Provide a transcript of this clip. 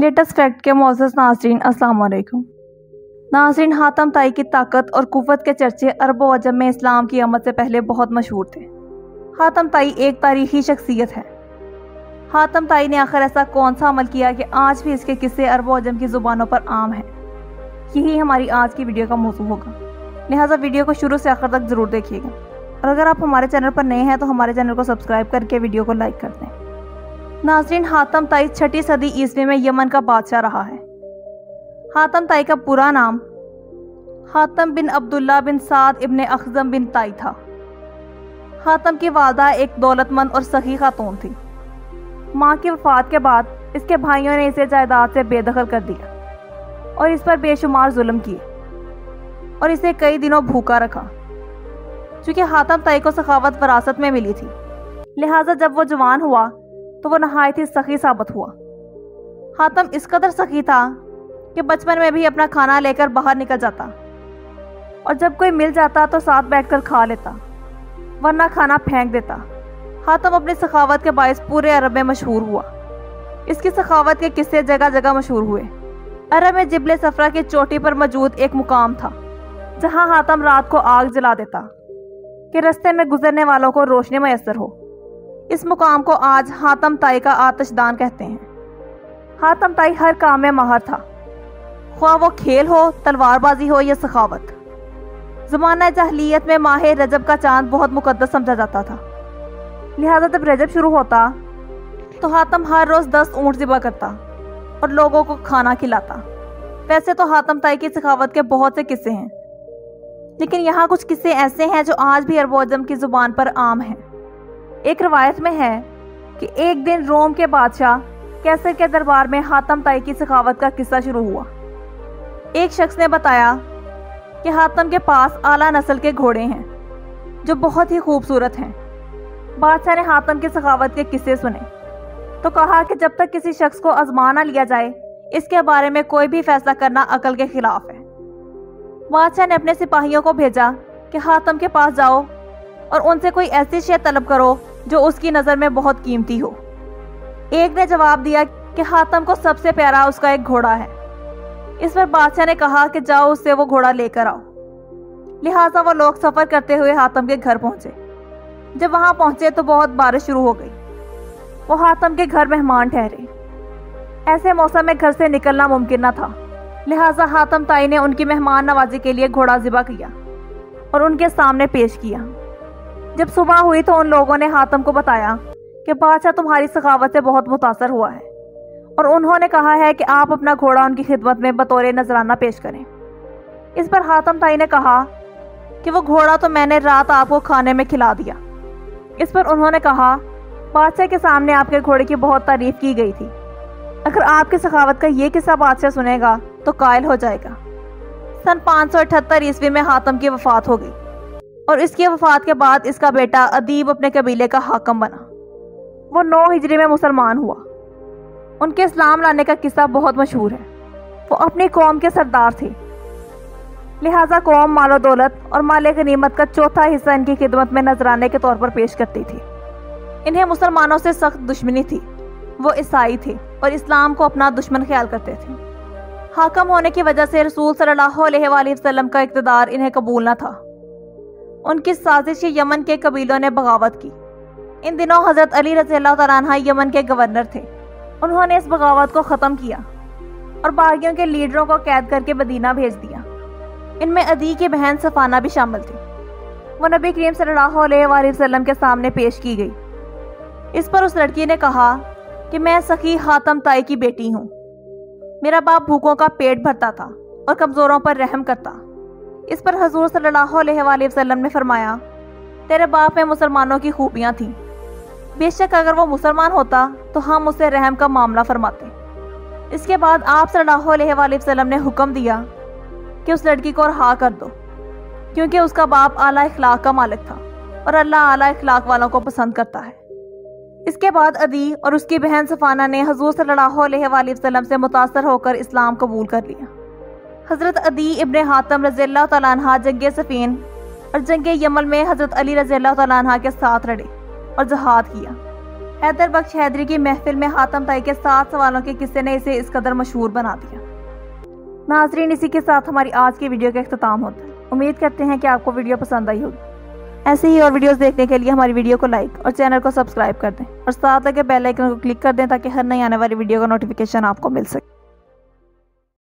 Latest fact के Moses नाजरीन वालेकुम नाजरीन, हातम ताई की ताकत और कुत के चर्चे अरब अजम में इस्लाम की आमद से पहले बहुत मशहूर थे। हातम ताई एक तारीखी शख्सियत है। हातम ताई ने आखिर ऐसा कौन सा अमल किया कि आज भी इसके किस्से अरब अजम की ज़ुबानों पर आम है? यही हमारी आज की वीडियो का मौजू होगा। लिहाजा वीडियो को शुरू से आखिर तक ज़रूर देखिएगा। और अगर आप हमारे चैनल पर नए हैं तो हमारे चैनल को सब्सक्राइब करके वीडियो को लाइक कर दें। नाजरीन, हातम ताई छठी सदी ईस्वी में यमन का बादशाह रहा है। हातम ताई का पूरा नाम हातम बिन अब्दुल्ला बिन साद इब्ने अखजम बिन ताई था। हातम की वालदा एक दौलतमंद और सखी खातून थी। माँ की वफात के बाद इसके भाइयों ने इसे जायदाद से बेदखल कर दिया और इस पर बेशुमार जुल्म किए और इसे कई दिनों भूखा रखा, चूँकि हातम ताई को सखावत वरासत में मिली थी। लिहाजा जब वो जवान हुआ तो वो नहायत ही सखी साबित हुआ। हातम इस कदर सखी था कि बचपन में भी अपना खाना लेकर बाहर निकल जाता और जब कोई मिल जाता तो साथ बैठकर खा लेता, वरना खाना फेंक देता। हातम अपनी सखावत के बायस पूरे अरब में मशहूर हुआ। इसकी सखावत के किस्से जगह जगह मशहूर हुए। अरब में जिबले सफरा की चोटी पर मौजूद एक मुकाम था, जहाँ हातम रात को आग जला देता कि रस्ते में गुजरने वालों को रोशनी मैसर हो। इस मुकाम को आज हातम ताई का आतशदान कहते हैं। हातम ताई हर काम में माहर था। ख्वा वो खेल हो, तलवारबाजी हो या सखावत। जमाना जहलीत में माह रजब का चाँद बहुत मुकदस समझा जाता था। लिहाजा जब रजब शुरू होता तो हातम हर रोज दस ऊँट जिबा करता और लोगों को खाना खिलाता। वैसे तो हातम ताई की सखावत के बहुत से किस्से हैं, लेकिन यहाँ कुछ किस्से ऐसे हैं जो आज भी अरबोजम की ज़ुबान पर आम हैं। एक रवायत में है कि एक दिन रोम के बादशाह कैसर के दरबार में हातम ताई की सखावत का किस्सा शुरू हुआ। एक शख्स ने बताया कि हातम के पास आला नस्ल के घोड़े हैं, जो बहुत ही खूबसूरत हैं। बादशाह ने हातम की सखावत के किस्से सुने तो कहा कि जब तक किसी शख्स को आजमा ना लिया जाए, इसके बारे में कोई भी फैसला करना अकल के खिलाफ है। बादशाह ने अपने सिपाहियों को भेजा कि हातम के पास जाओ और उनसे कोई ऐसी शे तलब करो जो उसकी नज़र में बहुत कीमती हो। एक ने जवाब दिया कि हातम को सबसे प्यारा उसका एक घोड़ा है। इस पर बादशाह ने कहा कि जाओ उससे वो घोड़ा लेकर आओ। लिहाजा वो लोग सफ़र करते हुए हातम के घर पहुँचे। जब वहाँ पहुँचे तो बहुत बारिश शुरू हो गई। वो हातम के घर मेहमान ठहरे। ऐसे मौसम में घर से निकलना मुमकिन न था। लिहाजा हातम ताई ने उनकी मेहमान नवाजी के लिए घोड़ा जिबा किया और उनके सामने पेश किया। जब सुबह हुई तो उन लोगों ने हातम को बताया कि बादशाह तुम्हारी सखावत से बहुत मुतासर हुआ है और उन्होंने कहा है कि आप अपना घोड़ा उनकी खिदमत में बतौर नजराना पेश करें। इस पर हातम ताई ने कहा कि वो घोड़ा तो मैंने रात आपको खाने में खिला दिया। इस पर उन्होंने कहा, बादशाह के सामने आपके घोड़े की बहुत तारीफ़ की गई थी। अगर आपकी सखावत का ये किस्सा बादशाह सुनेगा तो कायल हो जाएगा। सन पाँच सौ अठहत्तर ईस्वी में हातम की वफात हो गई। और इसकी वफात के बाद इसका बेटा अदीब अपने कबीले का हाकम बना। वो नौ हिजरी में मुसलमान हुआ। उनके इस्लाम लाने का किस्सा बहुत मशहूर है। वो अपनी कौम के सरदार थे। लिहाजा कौम मालो दौलत और माल गनीमत का चौथा हिस्सा इनकी खिदमत में नजराने के तौर पर पेश करती थी। इन्हें मुसलमानों से सख्त दुश्मनी थी। वो ईसाई थे और इस्लाम को अपना दुश्मन ख्याल करते थे। हाकम होने की वजह से रसूल सल्लल्लाहु अलैहि वसल्लम का इकतदार इन्हें कबूल न था। उनकी साजिश यमन के कबीलों ने बगावत की। इन दिनों हज़रत अली रज़ी अल्लाह यमन के गवर्नर थे। उन्होंने इस बगावत को ख़त्म किया और बागियों के लीडरों को कैद करके मदीना भेज दिया। इनमें अदी की बहन सफाना भी शामिल थी। वो नबी करीम सल्लल्लाहु वसल्लम के सामने पेश की गई। इस पर उस लड़की ने कहा कि मैं सखी हातम ताई की बेटी हूँ। मेरा बाप भूखों का पेट भरता था और कमज़ोरों पर रहम करता। इस पर हजूर वसल्लम ने फरमाया, तेरे बाप में मुसलमानों की खूबियाँ थीं। बेशक अगर वो मुसलमान होता तो हम उसे रहम का मामला फरमाते। इसके बाद आप वसल्लम ने हुक्म दिया कि उस लड़की को रहा कर दो, क्योंकि उसका बाप आला इखलाक का मालिक था और अल्लाह आला इखलाक वालों को पसंद करता है। इसके बाद अदी और उसकी बहन सफाना ने हजूर वसल्लम से मुतासर होकर इस्लाम कबूल कर लिया। हज़रत अदी इब्न हातम रज़ी तला जंग सफ़ीन और जंग यमल में हज़रत अली रज़ी तला के साथ लड़े और जहाद किया। हैदर बख्श हैदरी की महफिल में हातम ताई के सात सवालों के किस्से ने इसे इस कदर मशहूर बना दिया। नाजरीन, इसी के साथ हमारी आज की वीडियो का अख्ताम होता है। उम्मीद करते हैं कि आपको वीडियो पसंद आई होगी। ऐसे ही और वीडियोस देखने के लिए हमारी वीडियो को लाइक और चैनल को सब्सक्राइब कर दें और साथ लगे बेल आइकन को क्लिक कर दें ताकि हर नई आने वाली वीडियो का नोटिफिकेशन आपको मिल सके।